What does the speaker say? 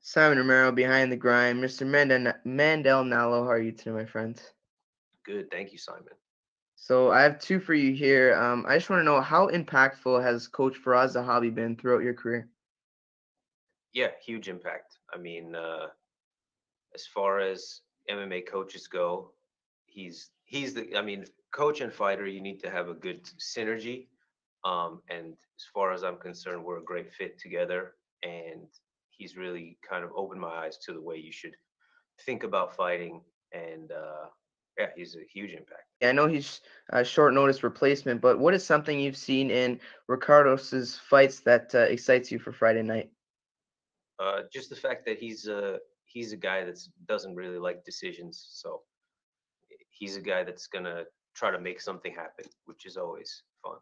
Simon Romero behind the grind. Mr. Mandel, Mandel Nallo, how are you today, my friend? Good, thank you, Simon. So I have two for you here. Um, I just want to know how impactful has Coach Firas Zahabi been throughout your career? Yeah, huge impact. I mean, uh, as far as MMA coaches go, he's he's the. I mean, coach and fighter, you need to have a good synergy. Um, and as far as I'm concerned, we're a great fit together. And he's really kind of opened my eyes to the way you should think about fighting. And uh, yeah, he's a huge impact. Yeah, I know he's a short notice replacement, but what is something you've seen in Ricardos's fights that uh, excites you for Friday night? Uh, just the fact that he's a he's a guy that doesn't really like decisions, so he's a guy that's gonna try to make something happen, which is always fun.